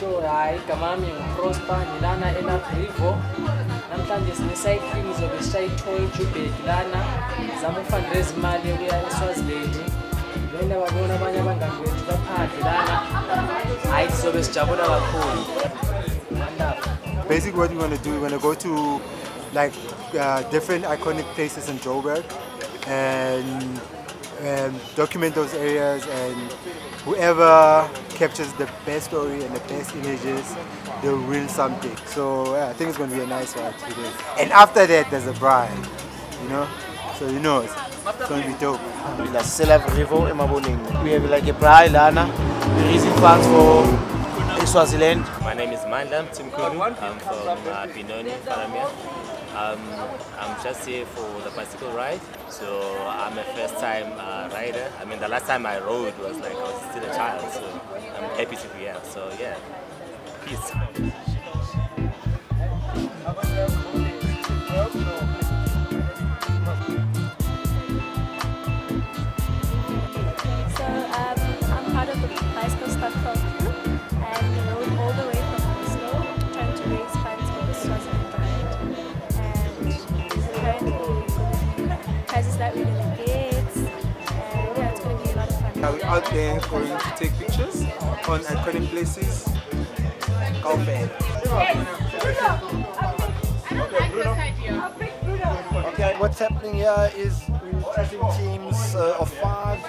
sure hayi igama lami nguprosper ngilana enabrivo namhlanje sine-cycling zobe sishaye itoy ejubek lana zama ukufundraise imali yokuya eswaziland lena babona abanye abangani bethu baphandle lana hayi sizobe sijabula kakhulu Basically, what we want to do, we want to go to like uh, different iconic places in Joburg and um, document those areas and whoever captures the best story and the best images, the real something. So yeah, I think it's going to be a nice ride today. And after that, there's a bride, you know? So you know, it's, it's going to be dope. La Celeb Rivo Emaboneng. We have like a bride, Lana. We're raising funds for Swaziland. My name is Mandla Timkulu. I'm from uh, Benoni, Paramia. Um, I'm just here for the bicycle ride. So I'm a first time uh, rider. I mean, the last time I rode was like I was still a child. So I'm happy to be here. So yeah, peace. Lot of fun. Are we out there going to take pictures on iconic places? Kaufman. Okay, what's happening here is we're teams uh, of five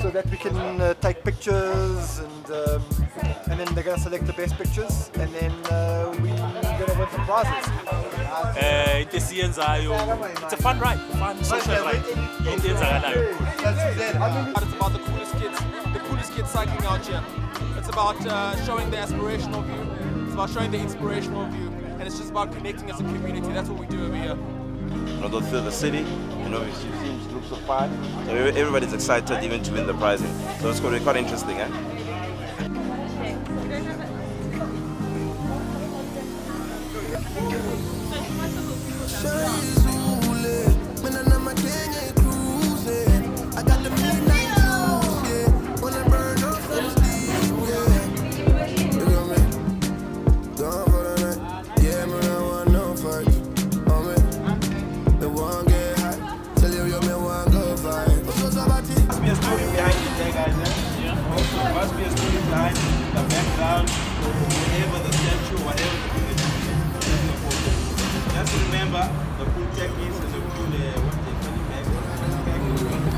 so that we can uh, take pictures and then they're gonna select the best pictures and then uh, we're gonna win some prizes. eh into esiyenzayo it's a fun ride fun social ride into eyenzakalayo It's about the coolest kids, the coolest kids cycling out here. It's about uh, showing the aspirational view. It's about showing the inspirational view, and it's just about connecting as a community. That's what we do over here. I'll go through the city, and obviously it seems looks so fun. So everybody's excited even to win the prizing. So it's going to be quite interesting, eh? Must be a story behind. Eh? The background, whatever the statue, whatever the remember the techies and the uh, what they call it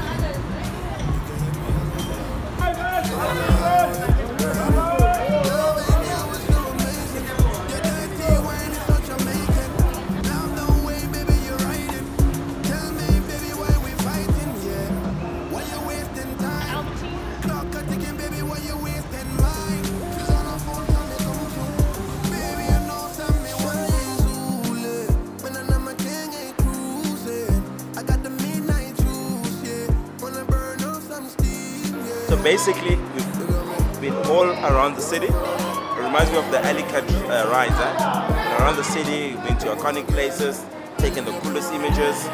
So basically, we've been all around the city. It reminds me of the alley cat uh, rides. Eh? Around the city, we've been to iconic places, taken the coolest images,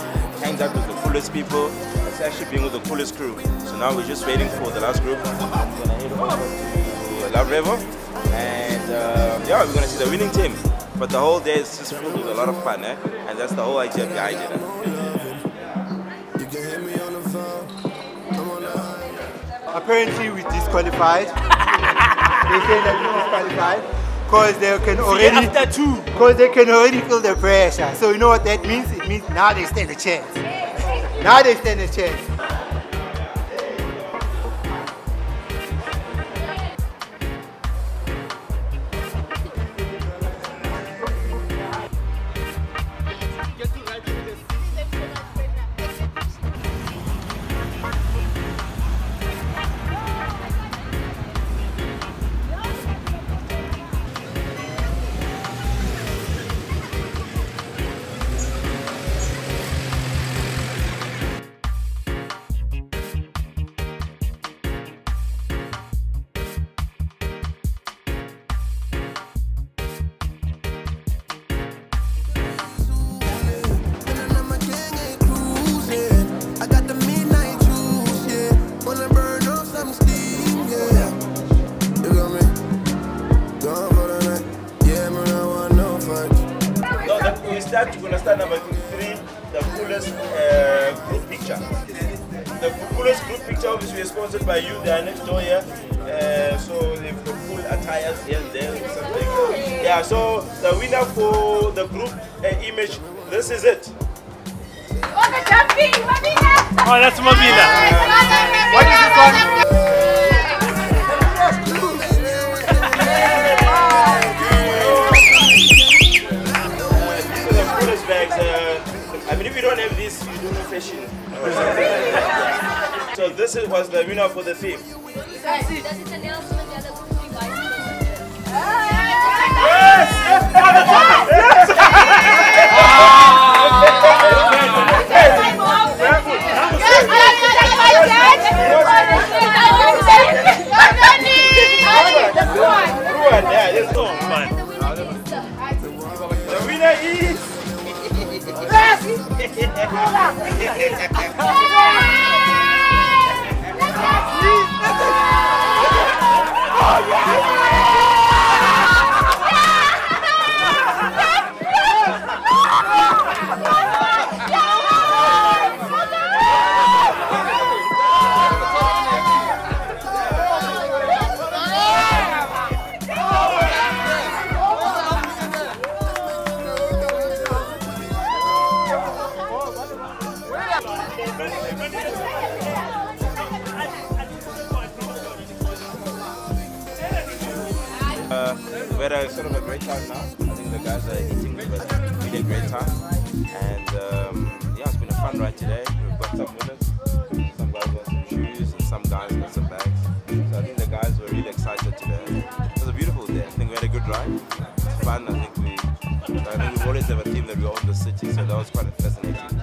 hanged out with the coolest people. It's actually been with the coolest crew. So now we're just waiting for the last group. I'm gonna head over to and uh, yeah, we're gonna see the winning team. But the whole day is just filled with a lot of fun, eh? and that's the whole idea behind it. Eh? Apparently, we disqualified. they say that we disqualified because they can already after two because they can already feel the pressure. So you know what that means? It means now they stand a chance. Now they stand a chance. The coolest group picture obviously is sponsored by you. They are next door here, uh, so they've got cool attires here and there. or Something. Yeah. So the winner for the group uh, image, this is it. Oh, that's Mabila. What is this one? So the coolest bags. Uh, I mean, if you don't have this, you don't know fashion. So this is, was the winner for the theme. Ruan, yeah, this one. The winner is. Had a sort of a great time now. I think the guys are eating with us. Really a great time. And um, yeah, it's been a fun ride today. We've got some winners. Some guys got some shoes and some guys got some bags. So I think the guys were really excited today. It was a beautiful day. I think we had a good ride. It's fun. I think we I think we always have a team that we own the city, so that was quite fascinating